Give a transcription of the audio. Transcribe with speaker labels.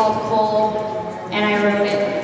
Speaker 1: called Coal, and I wrote it.